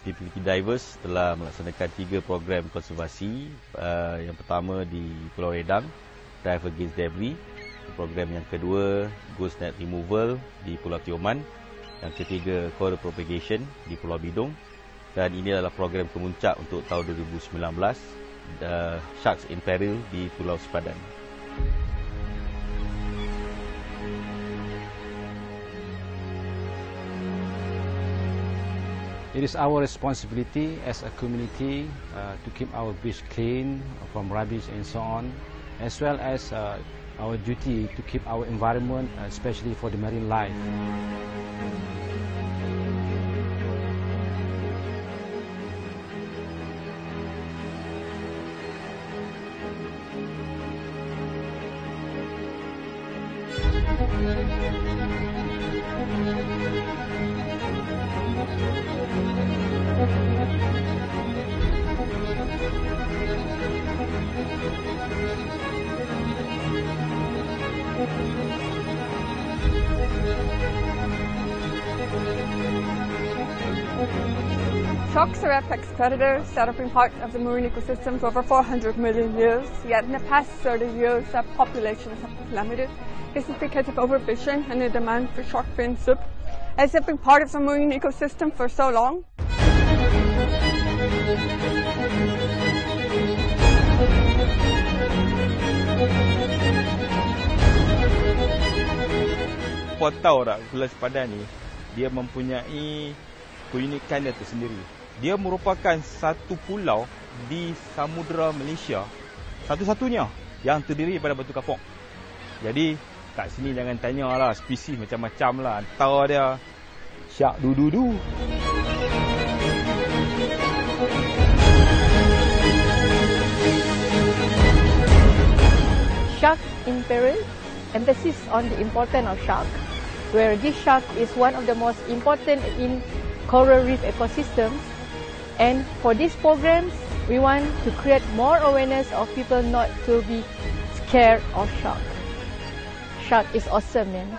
PPT Divers telah melaksanakan tiga program konservasi. Uh, yang pertama di Pulau Redang, Dive Against Debris. Program yang kedua, Ghost Net Removal di Pulau Tioman. Yang ketiga, Coral Propagation di Pulau Bidung. Dan ini adalah program kemuncak untuk tahun 2019, uh, Sharks in Peril di Pulau Sepadan. It is our responsibility as a community uh, to keep our beach clean from rubbish and so on, as well as uh, our duty to keep our environment, uh, especially for the marine life. Sharks are apex predators that have been part of the marine ecosystem for over 400 million years, yet in the past 30 years their populations have plummeted. This is because of overfishing and the demand for shark fin soup. As they've been part of the marine ecosystem for so long, tak Pulau Sipadan ni Dia mempunyai Keunikan dia tersendiri. Dia merupakan satu pulau Di Samudra Malaysia Satu-satunya Yang terdiri daripada batu kapok. Jadi Kat sini jangan tanya lah Spesies macam-macam lah. Antara dia. Syak du-du-du. Shark in peril, emphasis on the importance of shark, where this shark is one of the most important in coral reef ecosystems. And for these programs, we want to create more awareness of people not to be scared of shark. Shark is awesome, man.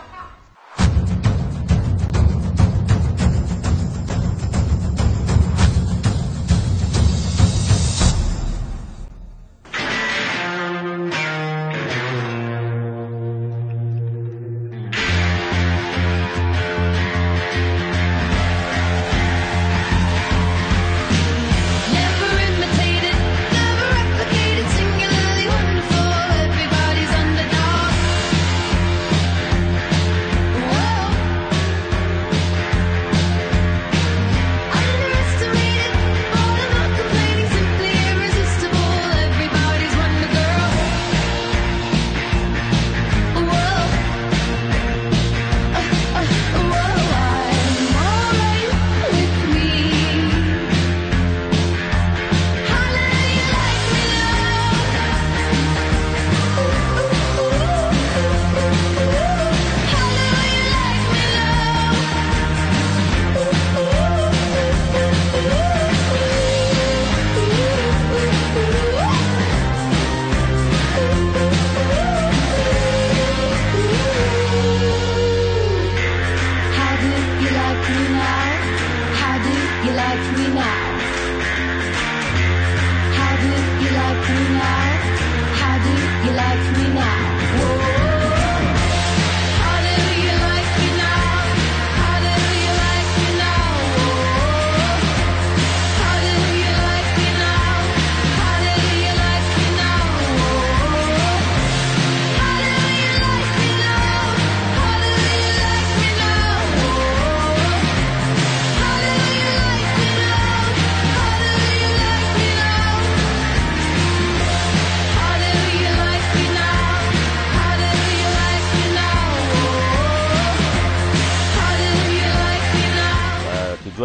You like me now?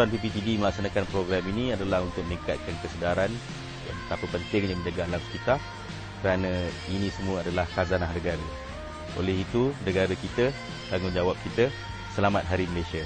Tujuan PPTD melaksanakan program ini adalah untuk meningkatkan kesedaran yang betapa pentingnya menjaga alam sekitar kerana ini semua adalah khazanah negara. Oleh itu, negara kita, tanggungjawab kita, selamat Hari Malaysia.